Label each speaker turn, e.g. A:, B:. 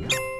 A: you